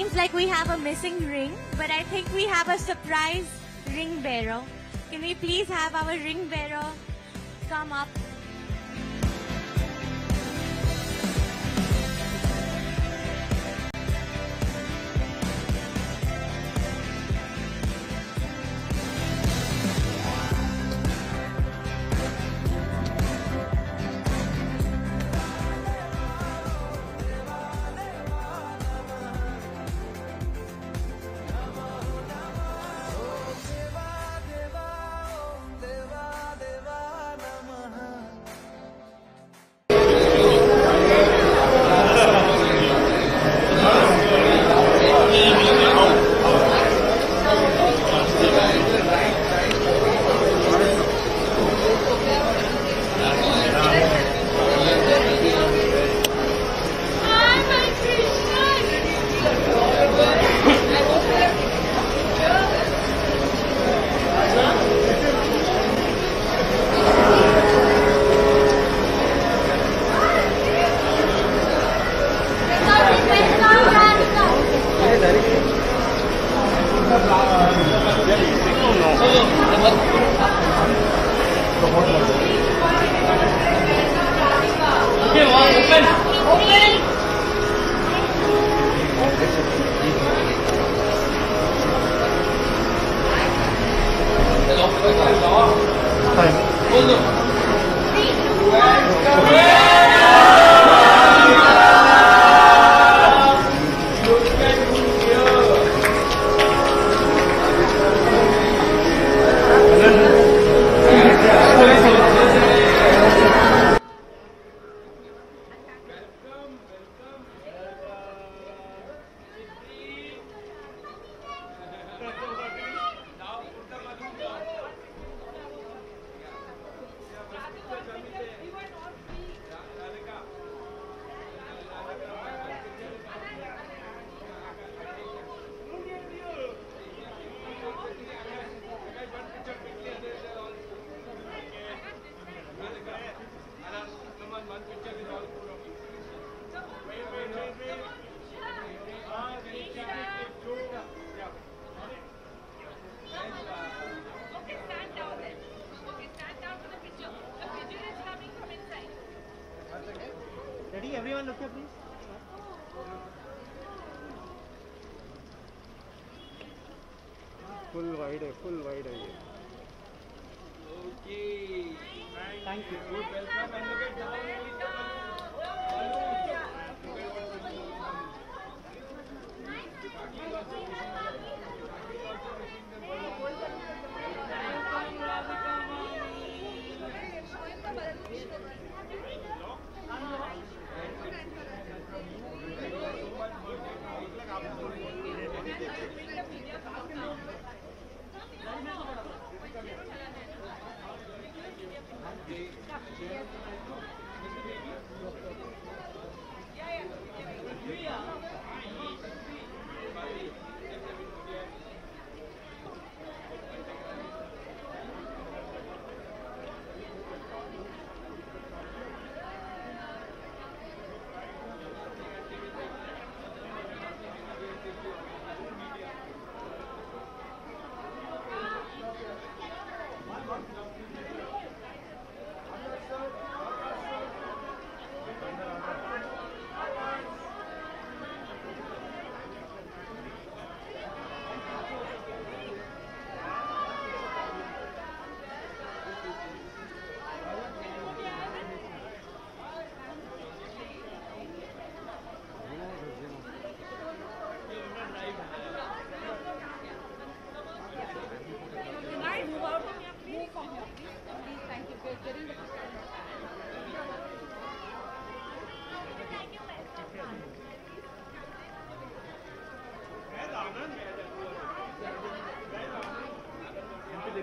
seems like we have a missing ring, but I think we have a surprise ring bearer. Can we please have our ring bearer come up?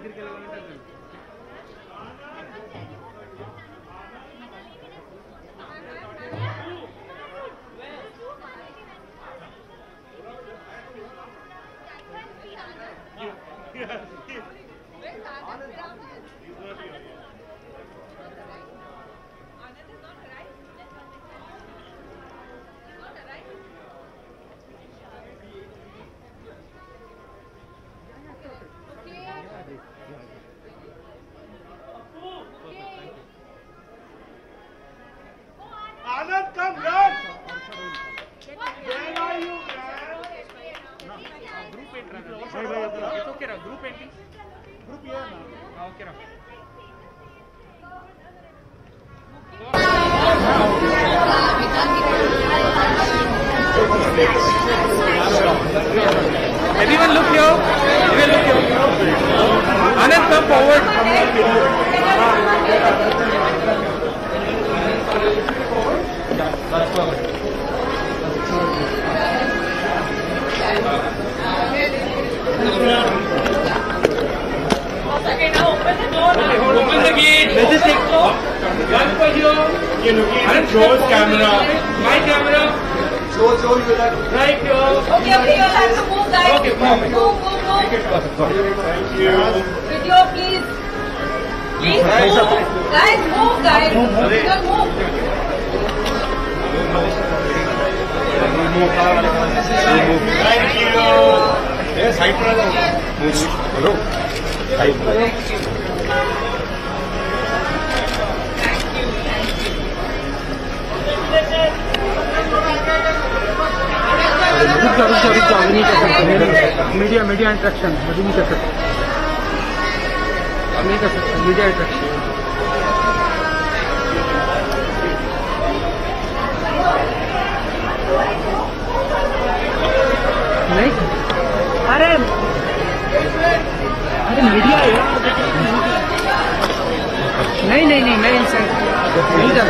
ಆಗಿರ್ಕೆಲ್ಲ ಬಂದಿದ್ದೆ Group painting. Group here now. Ah, okay, now. Everyone look here. Everyone look here. Anand, come forward. Yeah, that's forward. Open the gate. Let's take camera. My camera. Right. Okay, okay, move, guys. Okay. Move, move, move. Thank you. Video, please. Please move. Guys, move, guys. Move. Thank you. सकते media media interaction अभी नहीं कर सकते नहीं कर सकते media interaction नहीं अरे। अरे मीडिया नहीं नहीं नहीं मैं इनसे नहीं जा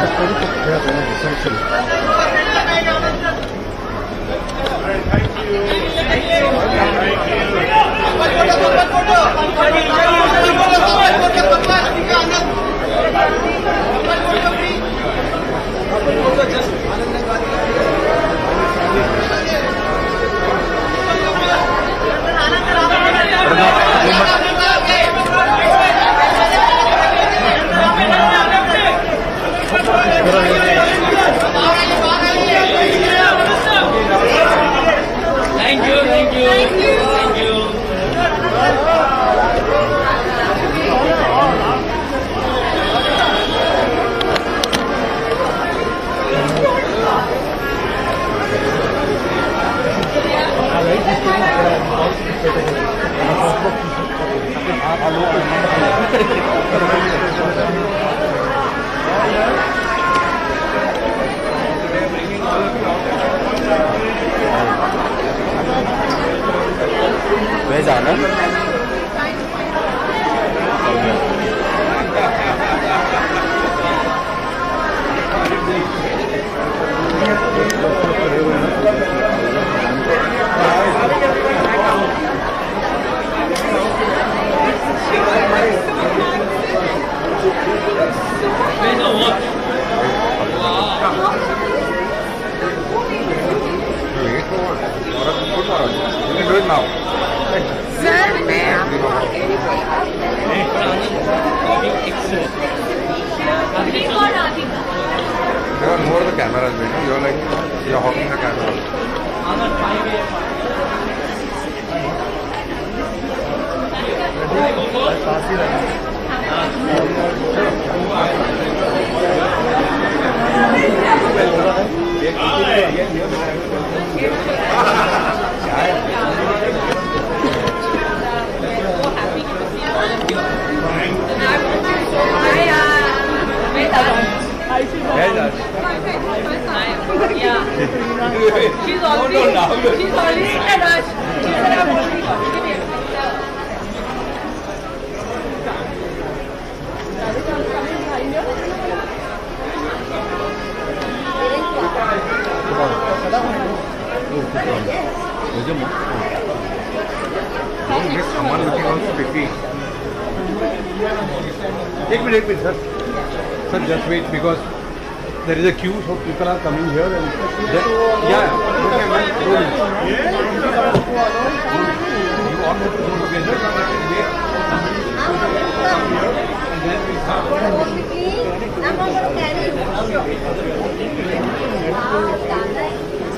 法師嚟。She's on me. She's on me. And I. Don't miss someone looking also picky. Take me, take me, sir. Sir, just wait because there is a queue, so people are coming here and then, yeah, okay, man, rolling. You all have to go together, come and wait for somebody to come here and then we start. But it was the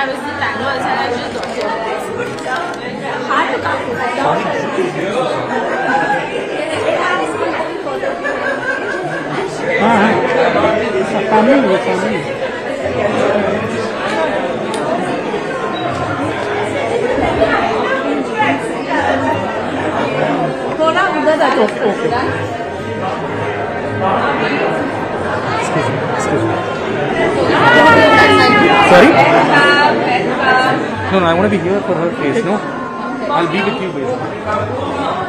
爱丽丝散落的现，那五个的。Excuse me, excuse me. Sorry? No, no, I want to be here for her face, no? I'll be with you, baby.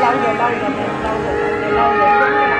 捞着捞着捞着捞着捞着捞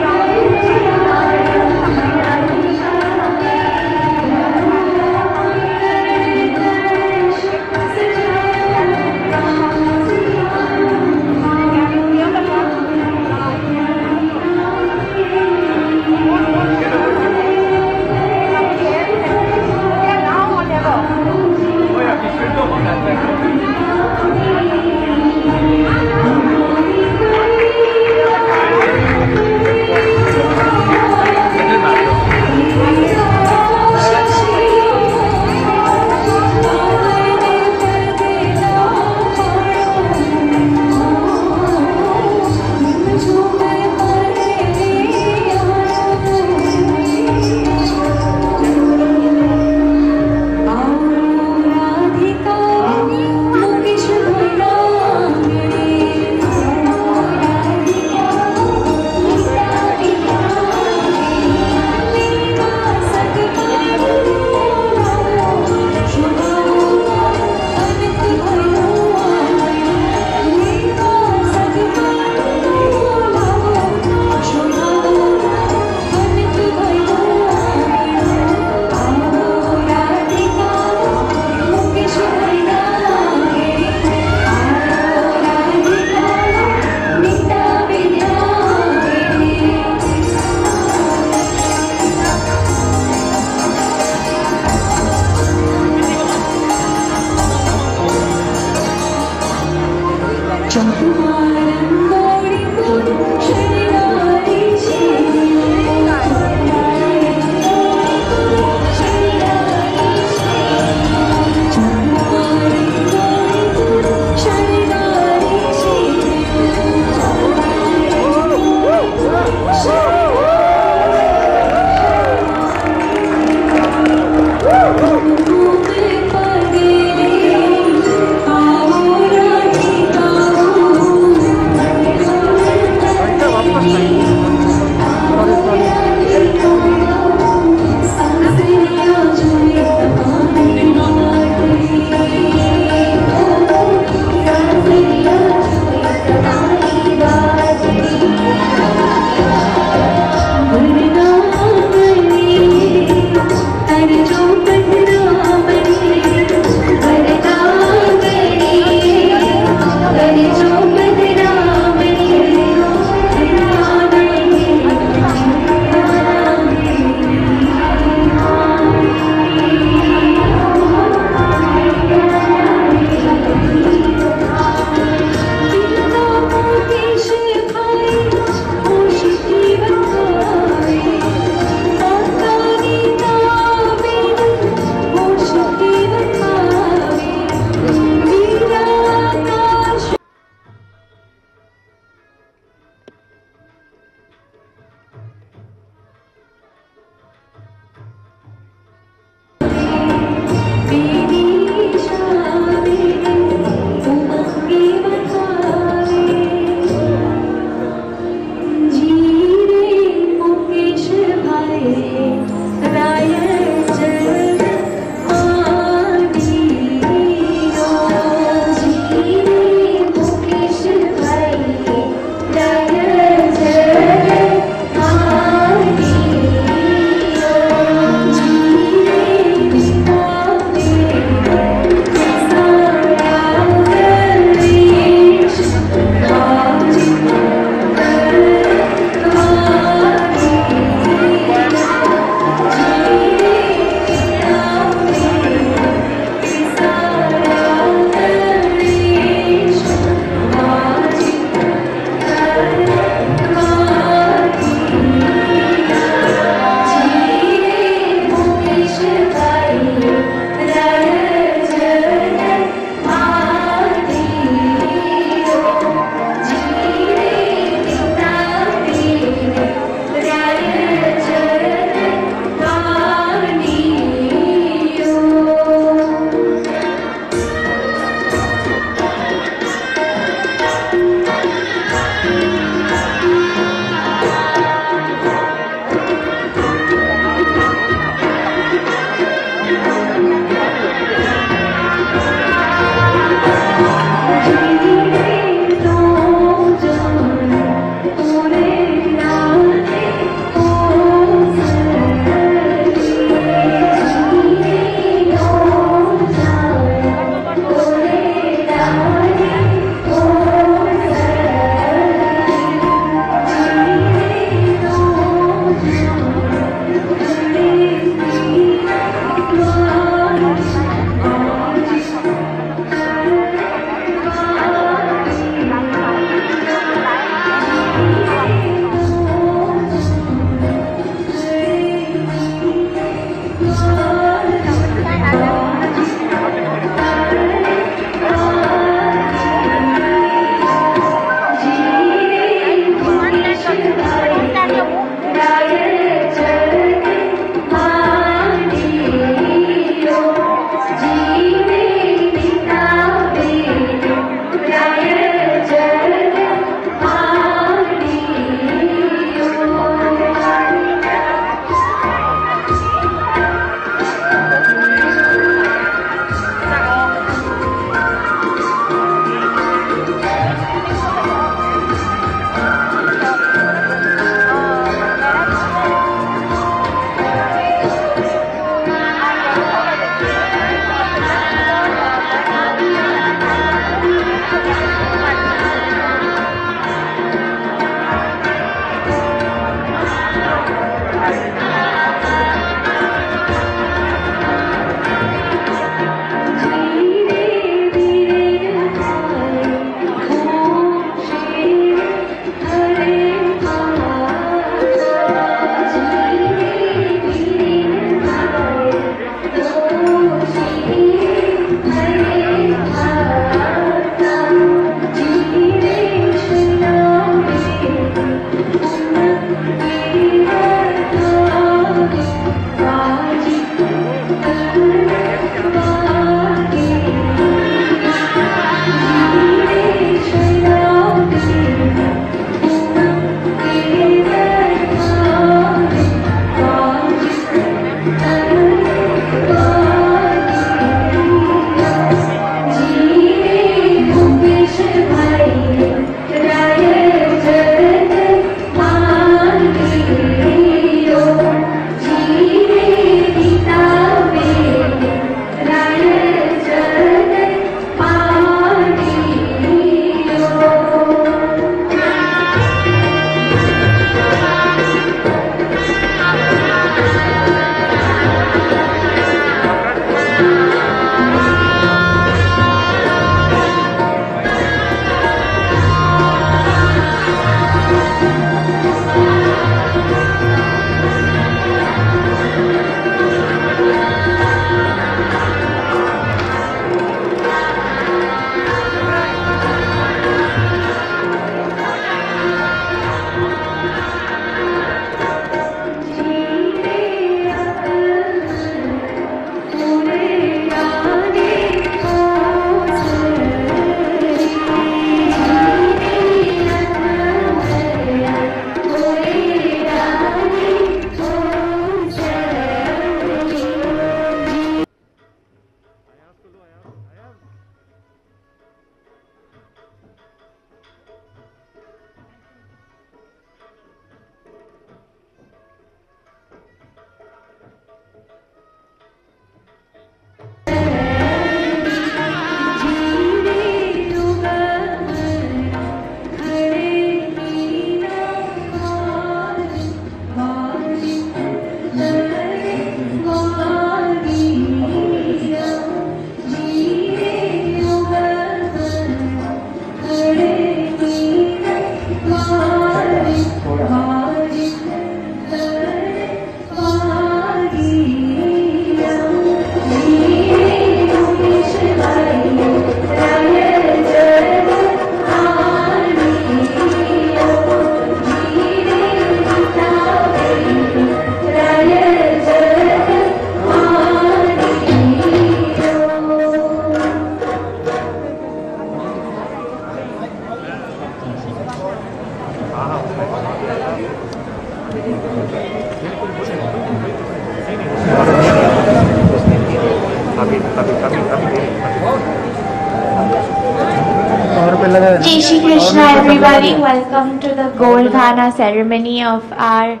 ceremony of our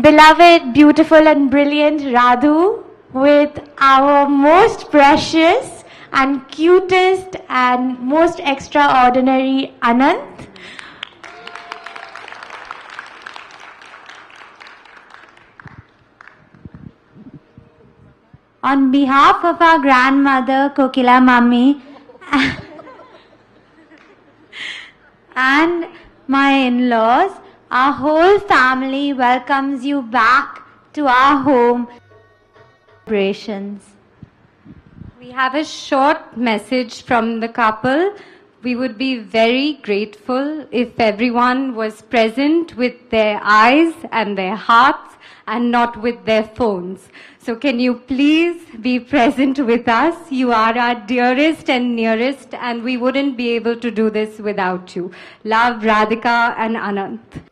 beloved, beautiful, and brilliant Radhu with our most precious and cutest and most extraordinary Anant. On behalf of our grandmother Kokila Mummy and my in-laws, our whole family welcomes you back to our home. Celebrations. We have a short message from the couple. We would be very grateful if everyone was present with their eyes and their hearts and not with their phones. So can you please be present with us? You are our dearest and nearest and we wouldn't be able to do this without you. Love Radhika and Anant.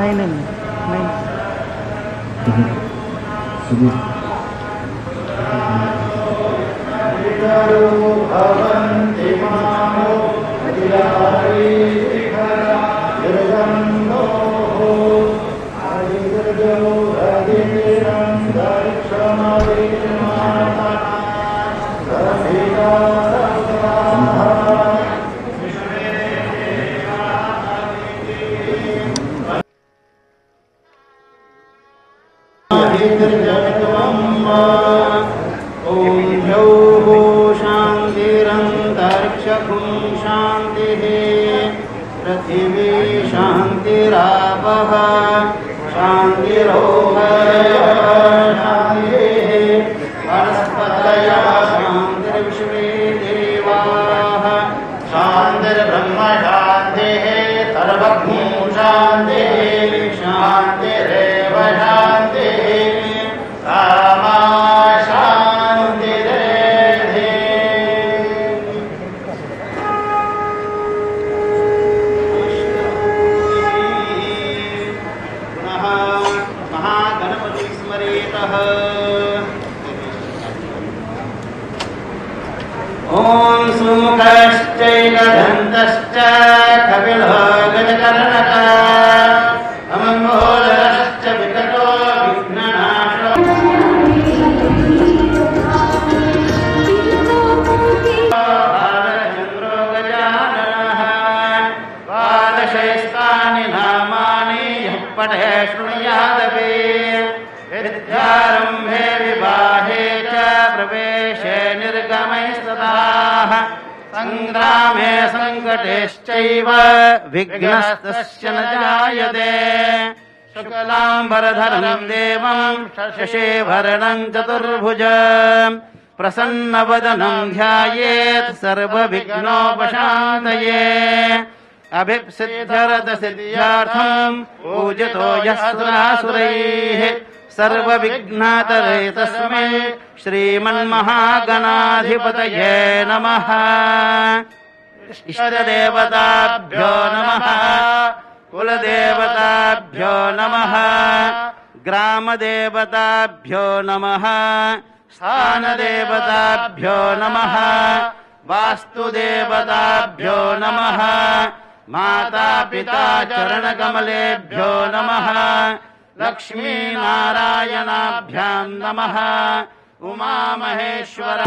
Lenin. Lenin. ॐ सुमुखश्चैकदन्तश्च कपिलो विघ्नस्तस्य न जायते। शुक्लाम्बरधरम् देवम् शशेभरणम् चतुर्भुज। प्रसन्नवदनम् ध्यायेत् सर्वविघ्नोपशान्तये। अभिप्सिद्धरतसिद्ध्यार्थम् पूजितो यः सुरासुरैः। सर्वविघ्नातरे तस्मै श्रीमन्महागणाधिपतये नमः इष्टदेवताभ्यो नमः। कुलदेवताभ्यो नमः। ग्रामदेवताभ्यो नमः। स्थानदेवताभ्यो नमः। वास्तुदेवताभ्यो नमः। मातापिता चरणकमलेभ्यो नमः। लक्ष्मीनारायणाभ्याम् नमः उमामहेश्वर।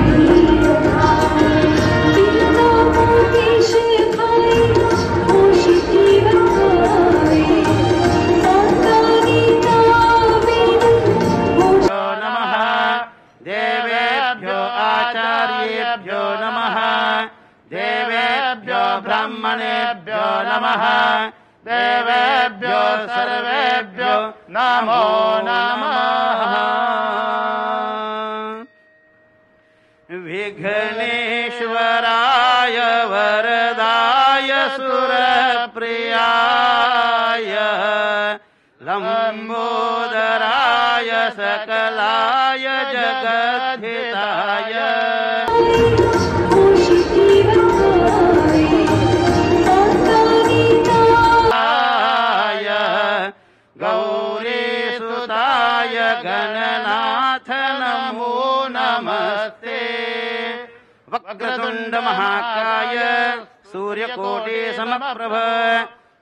भ्यो नमः। देवेभ्यो आचार्येभ्यो नमः। देवेभ्यो ब्राह्मणेभ्यो नमः। देवेभ्यो सर्वेभ्यो नमो नमः। विघ्नेश्वराय वरदाय सुरप्रियाय लम्बोदराय सकलाय जगद्धिताय। वक्रतुण्ड महाकाय सूर्यकोटि समप्रभ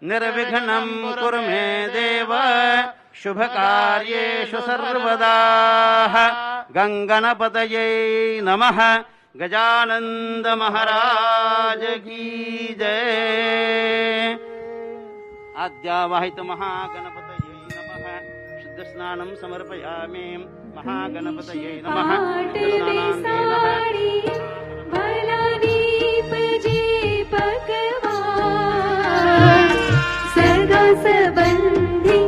निर्विघ्नम् कुरु मे देव शुभकार्येषु सर्वदा गङ्गणपतये नमः गजानन्द महाराज की जय। आद्यावाहित महागणपतये नमः। शुद्धस्नानं समर्पयामि। महागणपतये नमः। भगवा सदा सबन्धि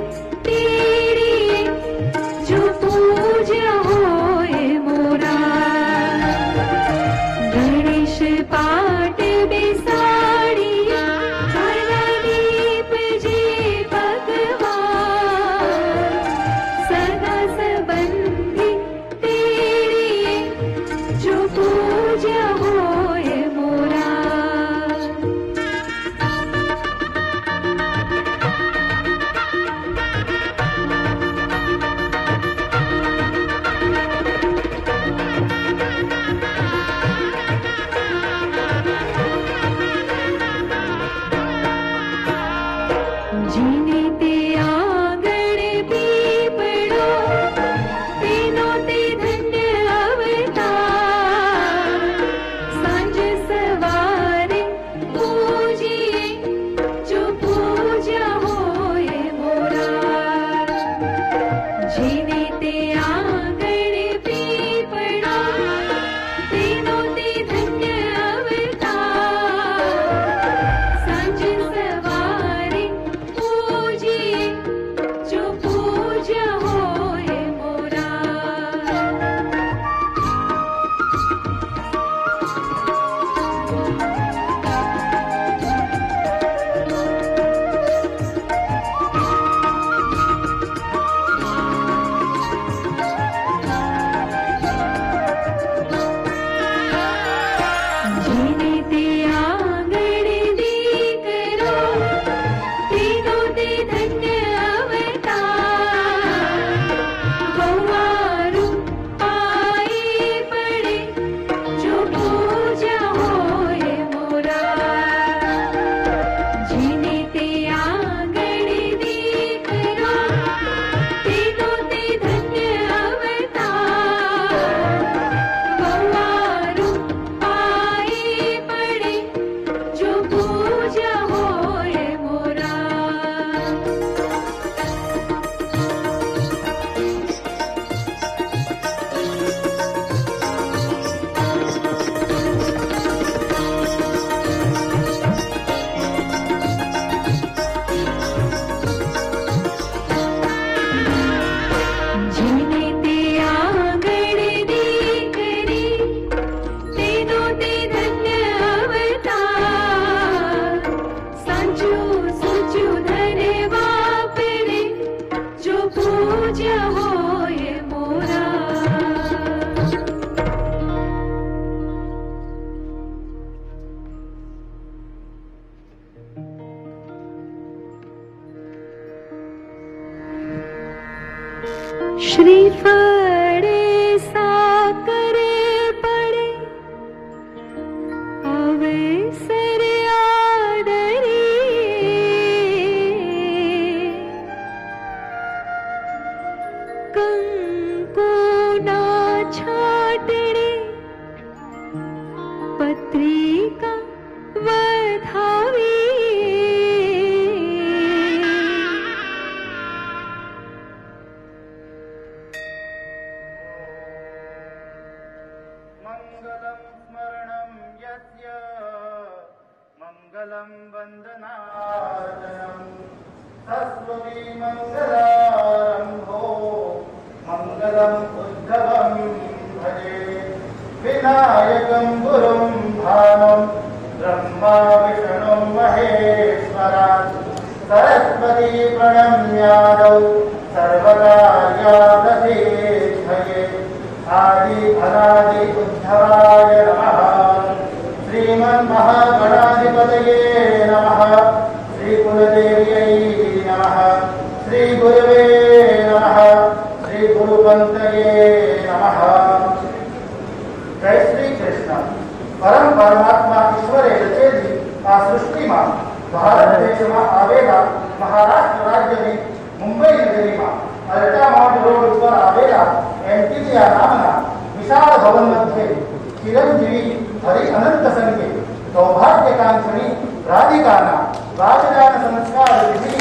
महेश्वरा सरस्वती प्रणम्यादौ सर्वकार्यादधीष्ठये आदि अनादि उद्धवाय नमः। श्रीमन्महागणाधिपतये नमः। श्रीकुलदेव्यै नमः। श्रीगुरवे नमः। श्रीगुरुपन्तये नमः। जय श्री कृष्ण परम परमात्मा આ સૃષ્ટિમાં ભારત દેશમાં આવેલા મહારાષ્ટ્ર રાજ્યની મુંબઈ નગરીમાં અલ્ટા માઉન્ટ રોડ ઉપર આવેલા એમટીજીઆર નામના વિશાળ ભવન મધ્યે ચિરંજીવી હરિ અનંત સંઘે સૌભાગ્યકાંક્ષણી રાધિકાના રાજદાન સંસ્કાર વિધિ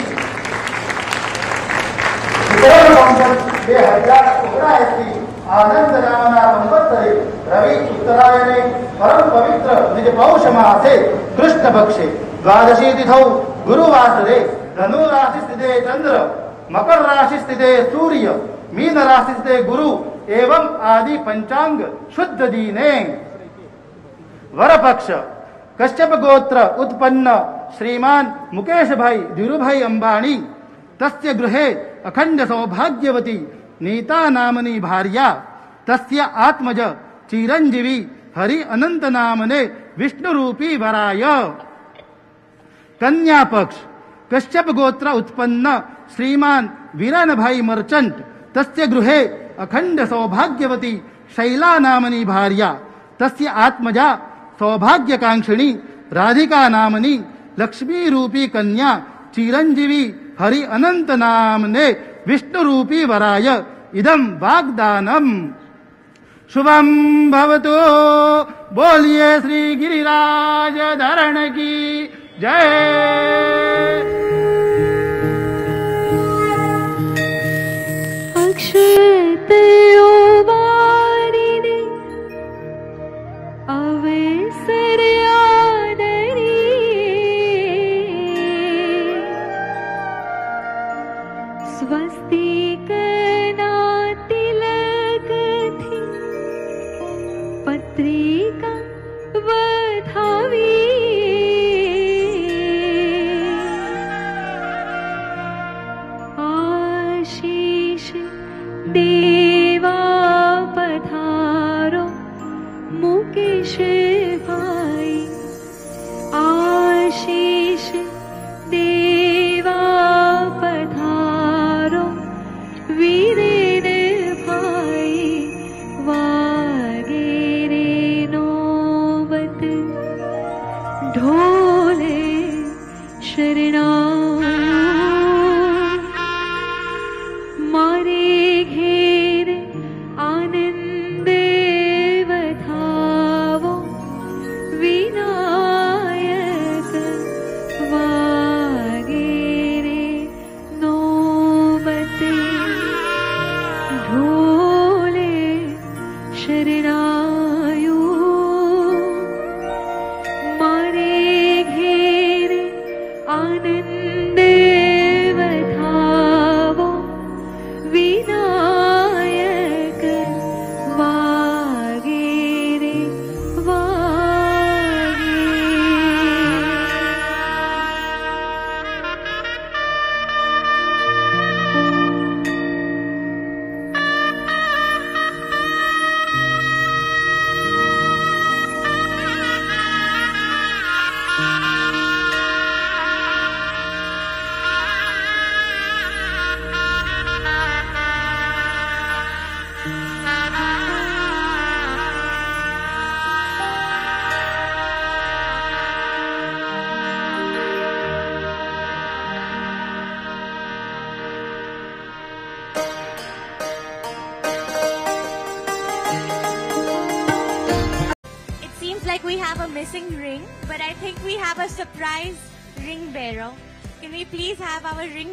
વિતરણ સંવત બે હજાર ઓગણાએસી आनंद नामना संवत्सरे रवि उत्तरायणे परम पवित्र निज पौष मासे कृष्ण पक्षे द्वादशी तिथौ गुरुवासरे धनु राशि स्थिते चंद्र मकर राशि स्थिते सूर्य मीन राशि स्थिते गुरु एवं आदि पंचांग शुद्ध दीने वरपक्ष, कश्यप गोत्र उत्पन्न श्रीमान मुकेश भाई धीरू भाई अंबाणी तस्य गृहे अखंड सौभाग्यवती नीता नामनी भार्या, तस्य आत्मज चिरंजीवी हरि अनंत नामने विष्णु रूपी वराय। कन्या पक्ष, कश्यप गोत्र उत्पन्न श्रीमान वीरन भाई मर्चंट, तस्य गृहे अखंड सौभाग्यवती शैला नामनी भार्या, तस्य आत्मजा सौभाग्यकांक्षिणी राधिका नामनी लक्ष्मी रूपी कन्या चिरंजीवी हरि अनंत नामने विष्णु रूपी वराय। इदम वाग्दानम शुभम भवतु। बोलिए श्री गिरिराज धरण की जय। वारिणे अवेसर đi. covering